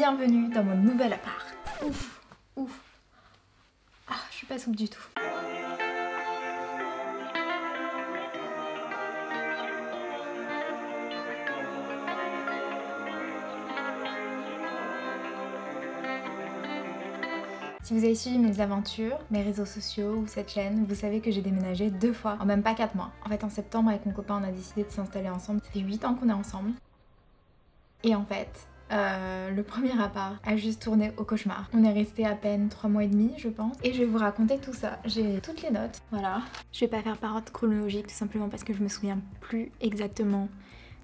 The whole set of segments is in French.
Bienvenue dans mon nouvel appart. Ouf, ouf. Ah, je suis pas souple du tout. Si vous avez suivi mes aventures, mes réseaux sociaux ou cette chaîne, vous savez que j'ai déménagé deux fois en même pas 4 mois. En fait, en septembre, avec mon copain, on a décidé de s'installer ensemble. Ça fait 8 ans qu'on est ensemble. Et en fait, euh, le premier appart a juste tourné au cauchemar. On est resté à peine 3 mois et demi, je pense. Et je vais vous raconter tout ça. J'ai toutes les notes, voilà. Je vais pas faire par ordre chronologique, tout simplement parce que je me souviens plus exactement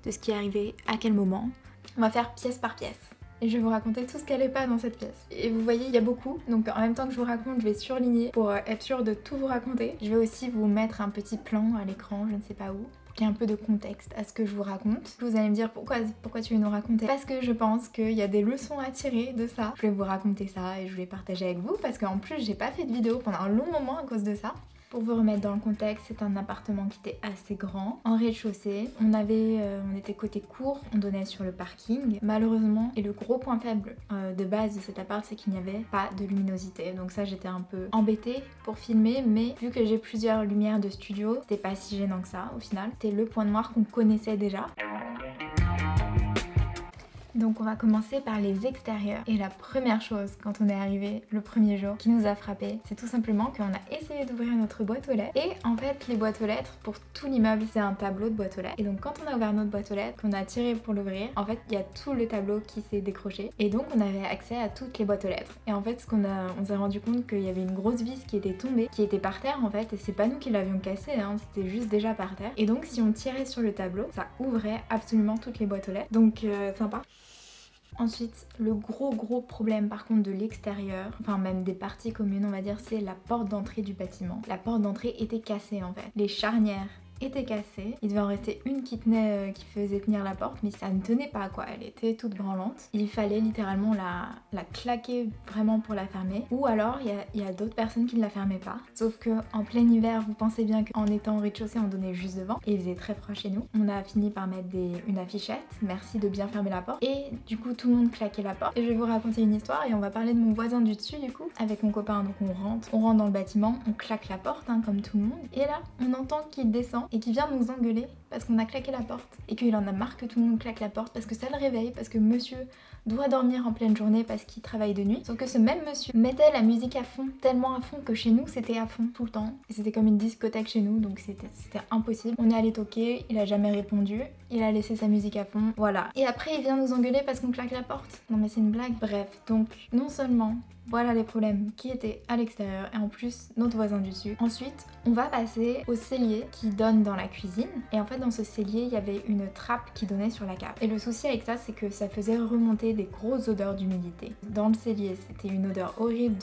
de ce qui est arrivé à quel moment. On va faire pièce par pièce et je vais vous raconter tout ce qu'elle est pas dans cette pièce. Et vous voyez, il y a beaucoup, donc en même temps que je vous raconte, je vais surligner pour euh, être sûre de tout vous raconter. Je vais aussi vous mettre un petit plan à l'écran, je ne sais pas où, un peu de contexte à ce que je vous raconte. Vous allez me dire pourquoi, pourquoi tu veux nous raconter? Parce que je pense qu'il y a des leçons à tirer de ça. Je vais vous raconter ça et je vais partager avec vous parce qu'en plus j'ai pas fait de vidéo pendant un long moment à cause de ça. Pour vous remettre dans le contexte, c'est un appartement qui était assez grand, en rez-de-chaussée. On avait, euh, on était côté court, on donnait sur le parking. Malheureusement, et le gros point faible euh, de base de cet appart, c'est qu'il n'y avait pas de luminosité. Donc ça, j'étais un peu embêtée pour filmer, mais vu que j'ai plusieurs lumières de studio, c'était pas si gênant que ça au final. C'était le point noir qu'on connaissait déjà. Donc on va commencer par les extérieurs. Et la première chose quand on est arrivé le premier jour qui nous a frappé, c'est tout simplement qu'on a essayé d'ouvrir notre boîte aux lettres. Et en fait les boîtes aux lettres pour tout l'immeuble c'est un tableau de boîte aux lettres. Et donc quand on a ouvert notre boîte aux lettres, qu'on a tiré pour l'ouvrir, en fait il y a tout le tableau qui s'est décroché. Et donc on avait accès à toutes les boîtes aux lettres. Et en fait ce qu'on a, on s'est rendu compte qu'il y avait une grosse vis qui était tombée, qui était par terre en fait. Et c'est pas nous qui l'avions cassée, hein, c'était juste déjà par terre. Et donc si on tirait sur le tableau, ça ouvrait absolument toutes les boîtes aux lettres. Donc euh, sympa. Ensuite, le gros gros problème par contre de l'extérieur, enfin même des parties communes on va dire, c'est la porte d'entrée du bâtiment. La porte d'entrée était cassée en fait. Les charnières était cassée. Il devait en rester une qui tenait, euh, qui faisait tenir la porte, mais ça ne tenait pas quoi. Elle était toute branlante. Il fallait littéralement la, la claquer vraiment pour la fermer. Ou alors il y a, d'autres personnes qui ne la fermaient pas. Sauf que en plein hiver, vous pensez bien qu'en étant au rez-de-chaussée, on donnait juste devant et il faisait très froid chez nous. On a fini par mettre une affichette. Merci de bien fermer la porte. Et du coup, tout le monde claquait la porte. Et je vais vous raconter une histoire et on va parler de mon voisin du dessus du coup avec mon copain. Donc on rentre, on rentre dans le bâtiment, on claque la porte hein, comme tout le monde. Et là, on entend qu'il descend et qui vient nous engueuler parce qu'on a claqué la porte et qu'il en a marre que tout le monde claque la porte parce que ça le réveille, parce que monsieur doit dormir en pleine journée parce qu'il travaille de nuit. Sauf que ce même monsieur mettait la musique à fond, tellement à fond que chez nous c'était à fond tout le temps. Et c'était comme une discothèque chez nous donc c'était impossible. On est allé toquer, il a jamais répondu, il a laissé sa musique à fond, voilà. Et après il vient nous engueuler parce qu'on claque la porte. Non mais c'est une blague. Bref, donc non seulement voilà les problèmes qui étaient à l'extérieur et en plus notre voisin du dessus. Ensuite, on va passer au cellier qui donne dans la cuisine. Et en fait, ce cellier, il y avait une trappe qui donnait sur la cave. Et le souci avec ça, c'est que ça faisait remonter des grosses odeurs d'humidité. Dans le cellier, c'était une odeur horrible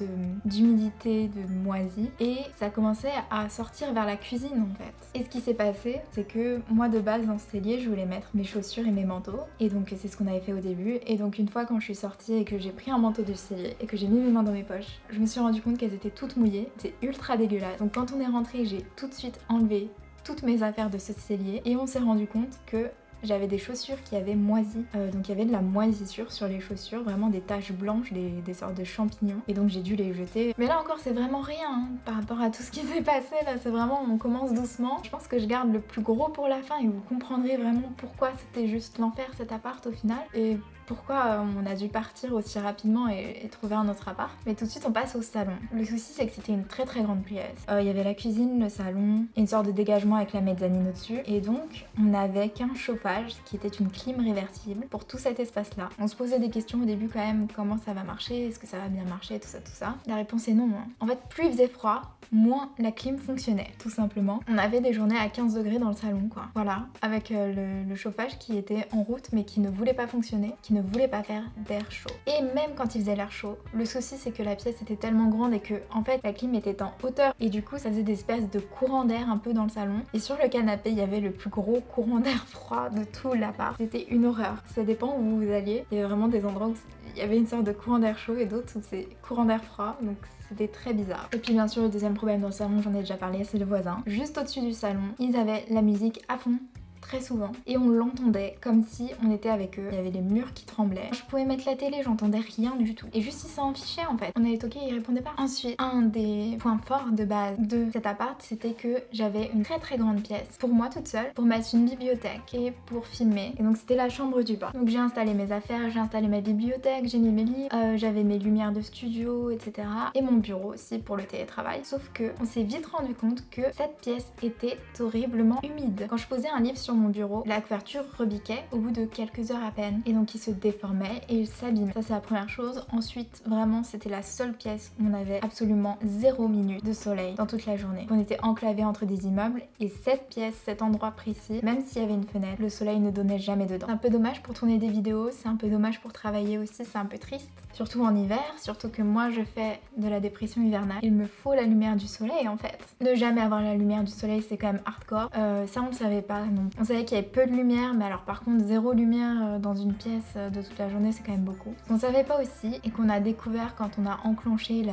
d'humidité, de, moisie. Et ça commençait à sortir vers la cuisine en fait. Et ce qui s'est passé, c'est que moi de base dans ce cellier, je voulais mettre mes chaussures et mes manteaux. Et donc c'est ce qu'on avait fait au début. Et donc une fois quand je suis sortie et que j'ai pris un manteau du cellier et que j'ai mis mes dans mes poches. Je me suis rendu compte qu'elles étaient toutes mouillées, c'est ultra dégueulasse. Donc quand on est rentré, j'ai tout de suite enlevé toutes mes affaires de ce cellier et on s'est rendu compte que j'avais des chaussures qui avaient moisi, euh, donc il y avait de la moisissure sur les chaussures, vraiment des taches blanches, des, sortes de champignons, et donc j'ai dû les jeter. Mais là encore, c'est vraiment rien hein, par rapport à tout ce qui s'est passé, là c'est vraiment, on commence doucement. Je pense que je garde le plus gros pour la fin et vous comprendrez vraiment pourquoi c'était juste l'enfer cet appart au final. Et pourquoi euh, on a dû partir aussi rapidement et, trouver un autre appart. Mais tout de suite on passe au salon. Le souci c'est que c'était une très très grande pièce. Euh, il y avait la cuisine, le salon, une sorte de dégagement avec la mezzanine au-dessus. Et donc on n'avait qu'un chauffage qui était une clim réversible pour tout cet espace là. On se posait des questions au début quand même, comment ça va marcher, est-ce que ça va bien marcher, tout ça, tout ça. La réponse est non. Hein. En fait plus il faisait froid, moins la clim fonctionnait, tout simplement. On avait des journées à 15 degrés dans le salon quoi. Voilà, avec euh, le, chauffage qui était en route mais qui ne voulait pas fonctionner, ne voulait pas faire d'air chaud. Et même quand il faisait l'air chaud, le souci c'est que la pièce était tellement grande et que en fait la clim était en hauteur et du coup ça faisait des espèces de courants d'air un peu dans le salon. Et sur le canapé il y avait le plus gros courant d'air froid de tout l'appart. C'était une horreur. Ça dépend où vous alliez. Il y avait vraiment des endroits où il y avait une sorte de courant d'air chaud et d'autres où c'est courant d'air froid. Donc c'était très bizarre. Et puis bien sûr le deuxième problème dans le salon, j'en ai déjà parlé, c'est le voisin. Juste au-dessus du salon, ils avaient la musique à fond très souvent et on l'entendait comme si on était avec eux. Il y avait les murs qui tremblaient. Je pouvais mettre la télé, j'entendais rien du tout. Et juste il s'en fichait en fait. On avait toqué, il répondait pas. Ensuite, un des points forts de base de cet appart, c'était que j'avais une très très grande pièce pour moi toute seule, pour mettre une bibliothèque et pour filmer. Et donc c'était la chambre du bas. Donc j'ai installé mes affaires, j'ai installé ma bibliothèque, j'ai mis mes livres, euh, j'avais mes lumières de studio, etc. Et mon bureau aussi pour le télétravail. Sauf que on s'est vite rendu compte que cette pièce était horriblement humide. Quand je posais un livre sur mon bureau, la couverture rebiquait au bout de quelques heures à peine. Et donc il se déformait et il s'abîmait. Ça c'est la première chose. Ensuite, vraiment, c'était la seule pièce où on avait absolument zéro minute de soleil dans toute la journée. On était enclavé entre des immeubles et cette pièce, cet endroit précis, même s'il y avait une fenêtre, le soleil ne donnait jamais dedans. C'est un peu dommage pour tourner des vidéos, c'est un peu dommage pour travailler aussi, c'est un peu triste. Surtout en hiver, surtout que moi je fais de la dépression hivernale. Il me faut la lumière du soleil en fait. Ne jamais avoir la lumière du soleil c'est quand même hardcore. Euh, ça on le savait pas non. On savait qu'il y avait peu de lumière mais alors par contre zéro lumière euh, dans une pièce euh, de toute la journée c'est quand même beaucoup. Ce qu'on savait pas aussi et qu'on a découvert quand on a enclenché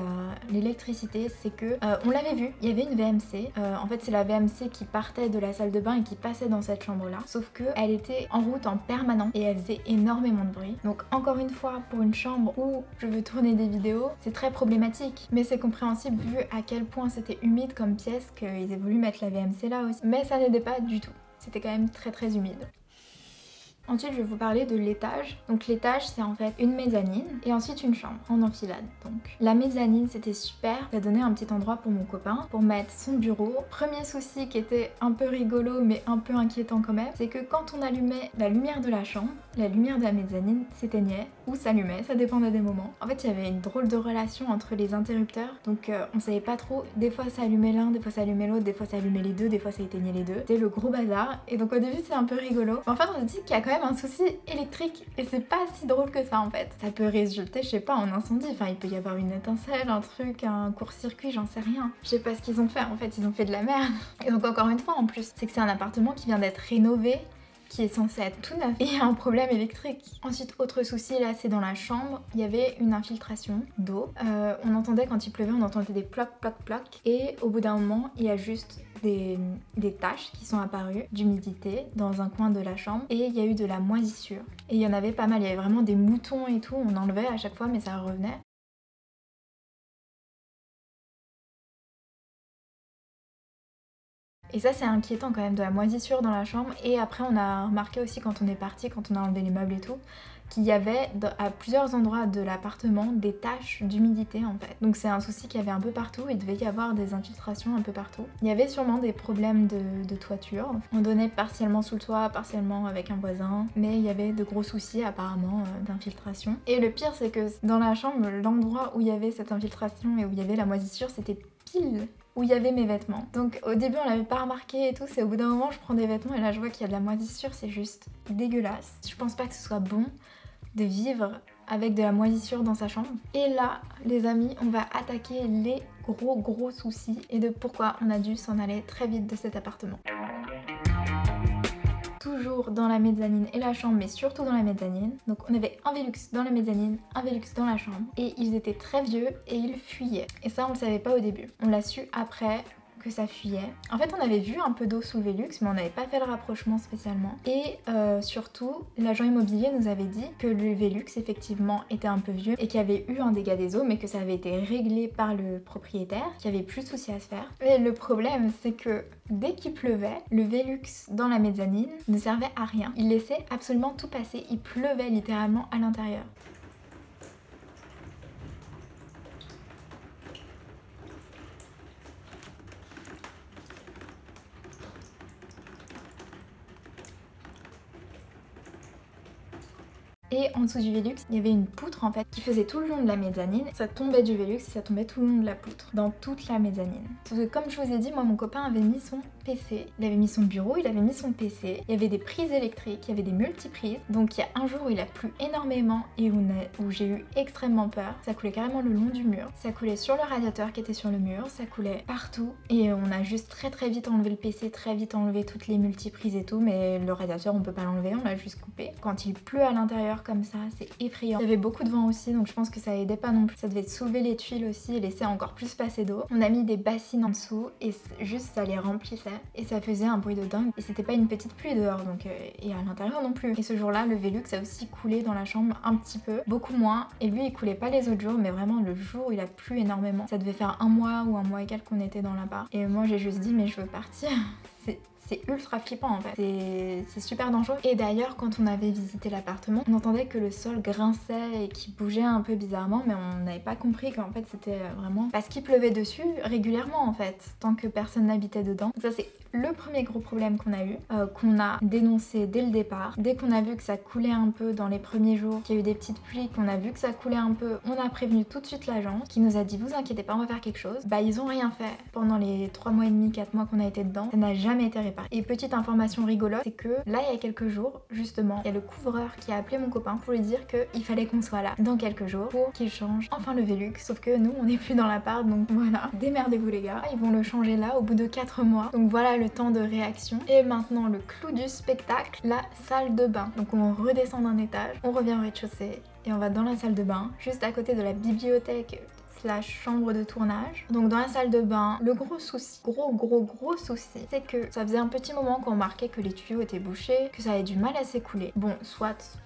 l'électricité c'est que on l'avait vu, il y avait une VMC. en fait c'est la VMC qui partait de la salle de bain et qui passait dans cette chambre là. Sauf que elle était en route en permanence et elle faisait énormément de bruit. Donc encore une fois pour une chambre où je veux tourner des vidéos, c'est très problématique. Mais c'est compréhensible vu à quel point c'était humide comme pièce qu'ils aient voulu mettre la VMC là aussi. Mais ça n'aidait pas du tout. C'était quand même très très humide. Ensuite, je vais vous parler de l'étage. Donc l'étage, c'est en fait une mezzanine et ensuite une chambre en enfilade. Donc la mezzanine, c'était super. Ça donnait un petit endroit pour mon copain pour mettre son bureau. Premier souci qui était un peu rigolo mais un peu inquiétant quand même, c'est que quand on allumait la lumière de la chambre, la lumière de la mezzanine s'éteignait ou s'allumait, ça dépendait des moments. En fait, il y avait une drôle de relation entre les interrupteurs. Donc euh, on savait pas trop. Des fois ça allumait l'un, des fois ça allumait l'autre, des fois ça allumait les deux, des fois ça éteignait les deux. C'était le gros bazar. Et donc au début, c'est un peu rigolo. Mais en fait, on se dit qu'il y a quand même un souci électrique et c'est pas si drôle que ça en fait. Ça peut résulter, je sais pas, en incendie. Enfin, il peut y avoir une étincelle, un truc, un court-circuit, j'en sais rien. Je sais pas ce qu'ils ont fait en fait, ils ont fait de la merde. Et donc, encore une fois, en plus, c'est que c'est un appartement qui vient d'être rénové qui est censé être tout neuf et un problème électrique. Ensuite, autre souci, là c'est dans la chambre, il y avait une infiltration d'eau. Euh, on entendait quand il pleuvait, on entendait des plocs, plocs, plocs. Et au bout d'un moment, il y a juste des, des taches qui sont apparues d'humidité dans un coin de la chambre et il y a eu de la moisissure. Et il y en avait pas mal, il y avait vraiment des moutons et tout, on enlevait à chaque fois mais ça revenait. Et ça c'est inquiétant quand même de la moisissure dans la chambre. Et après on a remarqué aussi quand on est parti, quand on a enlevé les meubles et tout, qu'il y avait à plusieurs endroits de l'appartement des taches d'humidité en fait. Donc c'est un souci qu'il y avait un peu partout, il devait y avoir des infiltrations un peu partout. Il y avait sûrement des problèmes de, toiture. On donnait partiellement sous le toit, partiellement avec un voisin, mais il y avait de gros soucis apparemment euh, d'infiltration. Et le pire c'est que dans la chambre, l'endroit où il y avait cette infiltration et où il y avait la moisissure, c'était pile où il y avait mes vêtements. Donc au début on l'avait pas remarqué et tout, c'est au bout d'un moment je prends des vêtements et là je vois qu'il y a de la moisissure, c'est juste dégueulasse. Je pense pas que ce soit bon de vivre avec de la moisissure dans sa chambre. Et là, les amis, on va attaquer les gros gros soucis et de pourquoi on a dû s'en aller très vite de cet appartement. Dans la mezzanine et la chambre, mais surtout dans la mezzanine. Donc on avait un Velux dans la mezzanine, un Velux dans la chambre. Et ils étaient très vieux et ils fuyaient. Et ça on le savait pas au début. On l'a su après que ça fuyait. En fait, on avait vu un peu d'eau sous le Velux, mais on n'avait pas fait le rapprochement spécialement. Et euh, surtout, l'agent immobilier nous avait dit que le Velux, effectivement, était un peu vieux et qu'il y avait eu un dégât des eaux, mais que ça avait été réglé par le propriétaire, qu'il n'y avait plus de soucis à se faire. Mais le problème, c'est que dès qu'il pleuvait, le Velux dans la mezzanine ne servait à rien. Il laissait absolument tout passer. Il pleuvait littéralement à l'intérieur. Et en dessous du Velux, il y avait une poutre en fait qui faisait tout le long de la mezzanine. Ça tombait du Velux et ça tombait tout le long de la poutre, dans toute la mezzanine. Sauf que comme je vous ai dit, moi mon copain avait mis son Il avait mis son bureau, il avait mis son PC. Il y avait des prises électriques, il y avait des multiprises. Donc il y a un jour où il a plu énormément et où, où j'ai eu extrêmement peur. Ça coulait carrément le long du mur. Ça coulait sur le radiateur qui était sur le mur. Ça coulait partout. Et on a juste très très vite enlevé le PC, très vite enlevé toutes les multiprises et tout. Mais le radiateur on peut pas l'enlever, on l'a juste coupé. Quand il pleut à l'intérieur, comme ça, c'est effrayant. Il y avait beaucoup de vent aussi, donc je pense que ça aidait pas non plus. Ça devait soulever les tuiles aussi et laisser encore plus passer d'eau. On a mis des bassines en dessous et juste ça les remplissait et ça faisait un bruit de dingue. Et c'était pas une petite pluie dehors, donc euh, et à l'intérieur non plus. Et ce jour-là, le Velux a aussi coulé dans la chambre un petit peu, beaucoup moins. Et lui, il coulait pas les autres jours, mais vraiment le jour où il a plu énormément. Ça devait faire un mois ou un mois et quelques qu'on était dans la barre. Et moi, j'ai juste dit, mais je veux partir. c'est ultra flippant en fait. C'est super dangereux. Et d'ailleurs, quand on avait visité l'appartement, on entendait que le sol grinçait et qu'il bougeait un peu bizarrement, mais on n'avait pas compris qu'en fait c'était vraiment parce qu'il pleuvait dessus régulièrement en fait, tant que personne n'habitait dedans. ça c'est le premier gros problème qu'on a eu, euh, qu'on a dénoncé dès le départ. Dès qu'on a vu que ça coulait un peu dans les premiers jours, qu'il y a eu des petites pluies, qu'on a vu que ça coulait un peu, on a prévenu tout de suite l'agence qui nous a dit vous inquiétez pas, on va faire quelque chose. Bah ils ont rien fait pendant les 3 mois et demi, 4 mois qu'on a été dedans. Ça n'a jamais été réparé. Et petite information rigolote, c'est que là il y a quelques jours, justement, il y a le couvreur qui a appelé mon copain pour lui dire qu'il fallait qu'on soit là dans quelques jours pour qu'il change enfin le Velux. Sauf que nous on n'est plus dans l'appart donc voilà, démerdez-vous les gars. Ils vont le changer là au bout de 4 mois. Donc voilà le temps de réaction. Et maintenant le clou du spectacle, la salle de bain. Donc on redescend d'un étage, on revient au rez-de-chaussée et on va dans la salle de bain, juste à côté de la bibliothèque la chambre de tournage. Donc dans la salle de bain, le gros souci, gros gros gros souci, c'est que ça faisait un petit moment qu'on remarquait que les tuyaux étaient bouchés, que ça avait du mal à s'écouler. Bon, soit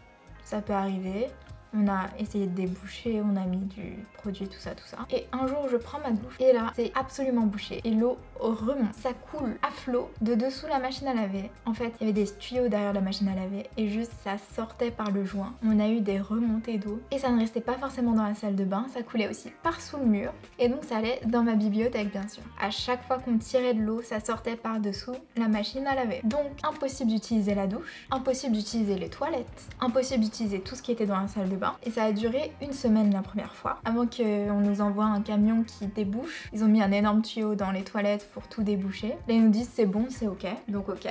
ça peut arriver, on a essayé de déboucher, on a mis du produit, tout ça, tout ça. Et un jour, je prends ma douche et là, c'est absolument bouché. Et l'eau remonte, ça coule à flot de dessous la machine à laver. En fait, il y avait des tuyaux derrière la machine à laver et juste ça sortait par le joint. On a eu des remontées d'eau et ça ne restait pas forcément dans la salle de bain, ça coulait aussi par sous le mur et donc ça allait dans ma bibliothèque bien sûr. À chaque fois qu'on tirait de l'eau, ça sortait par dessous la machine à laver. Donc impossible d'utiliser la douche, impossible d'utiliser les toilettes, impossible d'utiliser tout ce qui était dans la salle de bain et ça a duré une semaine la première fois. Avant qu'on nous envoie un camion qui débouche, ils ont mis un énorme tuyau dans les toilettes pour tout déboucher. Là ils nous disent c'est bon, c'est ok. Donc ok,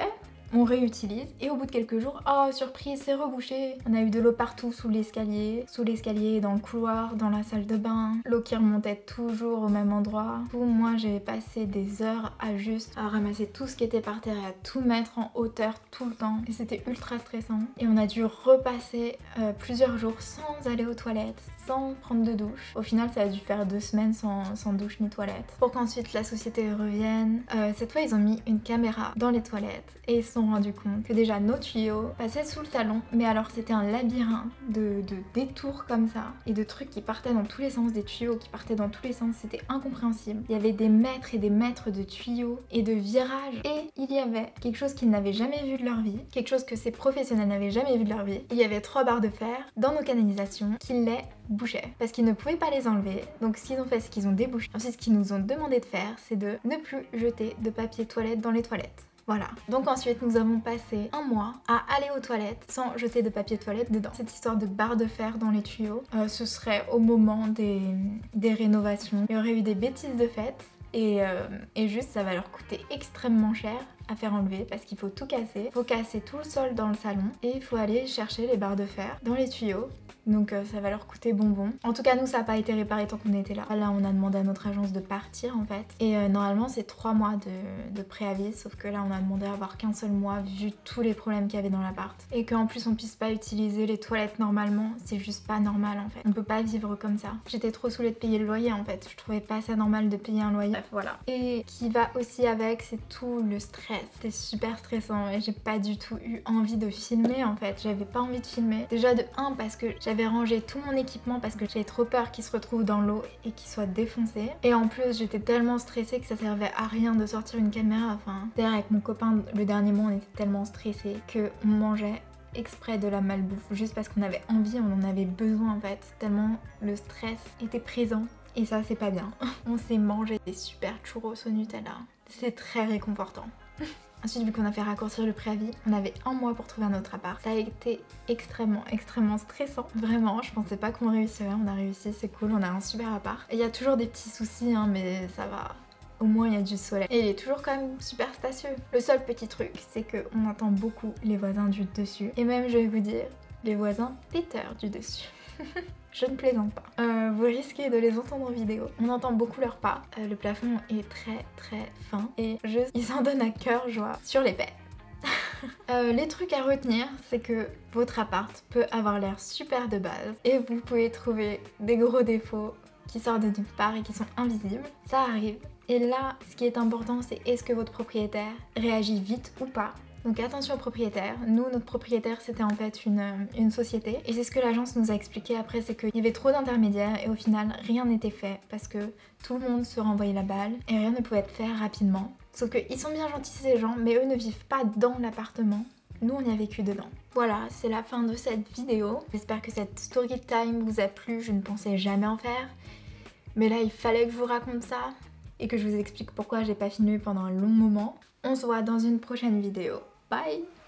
on réutilise et au bout de quelques jours, oh surprise, c'est rebouché. On a eu de l'eau partout sous l'escalier, sous l'escalier, dans le couloir, dans la salle de bain. L'eau qui remontait toujours au même endroit. Pour moi, j'ai passé des heures à juste à ramasser tout ce qui était par terre et à tout mettre en hauteur tout le temps. Et c'était ultra stressant. Et on a dû repasser euh, plusieurs jours sans aller aux toilettes, sans prendre de douche. Au final, ça a dû faire deux semaines sans, douche ni toilette. Pour qu'ensuite la société revienne. Euh, cette fois, ils ont mis une caméra dans les toilettes et ils se sont rendus compte que déjà nos tuyaux passaient sous le salon. Mais alors, c'était un labyrinthe de, de détours comme ça et de trucs qui partaient dans tous les sens, des tuyaux qui partaient dans tous les sens. C'était incompréhensible. Il y avait des mètres et des mètres de tuyaux et de virages. Et il y avait quelque chose qu'ils n'avaient jamais vu de leur vie, quelque chose que ces professionnels n'avaient jamais vu de leur vie. Il y avait trois barres de fer dans nos canalisations qui les bouchaient parce qu'ils ne pouvaient pas les enlever. Donc ce qu'ils ont fait, c'est qu'ils ont débouché. Ensuite, ce qu'ils nous ont demandé de faire, c'est de ne plus jeter de papier toilette dans les toilettes. Voilà. Donc ensuite, nous avons passé un mois à aller aux toilettes sans jeter de papier toilette dedans. Cette histoire de barre de fer dans les tuyaux, euh, ce serait au moment des, des rénovations. Il y aurait eu des bêtises de fête et, euh, et, juste ça va leur coûter extrêmement cher à faire enlever parce qu'il faut tout casser. Faut casser tout le sol dans le salon et il faut aller chercher les barres de fer dans les tuyaux donc euh, ça va leur coûter bonbon. En tout cas, nous, ça n'a pas été réparé tant qu'on était là. Là, on a demandé à notre agence de partir en fait. Et euh, normalement, c'est trois mois de, préavis, sauf que là, on a demandé à avoir qu'un seul mois vu tous les problèmes qu'il y avait dans l'appart. Et qu'en plus, on puisse pas utiliser les toilettes normalement, c'est juste pas normal en fait. On peut pas vivre comme ça. J'étais trop saoulée de payer le loyer en fait. Je trouvais pas ça normal de payer un loyer. Bref, voilà. Et qui va aussi avec, c'est tout le stress. C'était super stressant et j'ai pas du tout eu envie de filmer en fait. J'avais pas envie de filmer. Déjà de 1 parce que j'avais j'avais rangé tout mon équipement parce que j'avais trop peur qu'il se retrouve dans l'eau et qu'il soit défoncé. Et en plus, j'étais tellement stressée que ça servait à rien de sortir une caméra. Enfin, d'ailleurs, avec mon copain, le dernier mois, on était tellement stressés qu'on mangeait exprès de la malbouffe juste parce qu'on avait envie, on en avait besoin en fait, tellement le stress était présent. Et ça, c'est pas bien. On s'est mangé des super churros au Nutella. C'est très réconfortant. Ensuite, vu qu'on a fait raccourcir le préavis, on avait un mois pour trouver un autre appart. Ça a été extrêmement, extrêmement stressant. Vraiment, je pensais pas qu'on réussirait. On a réussi, c'est cool, on a un super appart. Il y a toujours des petits soucis, hein, mais ça va. Au moins, il y a du soleil. Et il est toujours quand même super spacieux. Le seul petit truc, c'est qu'on entend beaucoup les voisins du dessus. Et même, je vais vous dire, les voisins péteurs du dessus. Je ne plaisante pas. Euh, vous risquez de les entendre en vidéo. On entend beaucoup leurs pas. Euh, le plafond est très très fin et juste ils en donnent à cœur joie sur les paix. Euh, les trucs à retenir, c'est que votre appart peut avoir l'air super de base et vous pouvez trouver des gros défauts qui sortent de nulle part et qui sont invisibles. Ça arrive. Et là, ce qui est important, c'est est-ce que votre propriétaire réagit vite ou pas donc attention aux propriétaires. Nous, notre propriétaire, c'était en fait une, euh, une société. Et c'est ce que l'agence nous a expliqué après, c'est qu'il y avait trop d'intermédiaires et au final, rien n'était fait parce que tout le monde se renvoyait la balle et rien ne pouvait être fait rapidement. Sauf qu'ils sont bien gentils ces gens, mais eux ne vivent pas dans l'appartement. Nous, on y a vécu dedans. Voilà, c'est la fin de cette vidéo. J'espère que cette story time vous a plu. Je ne pensais jamais en faire. Mais là, il fallait que je vous raconte ça et que je vous explique pourquoi j'ai pas filmé pendant un long moment. On se voit dans une prochaine vidéo. Bye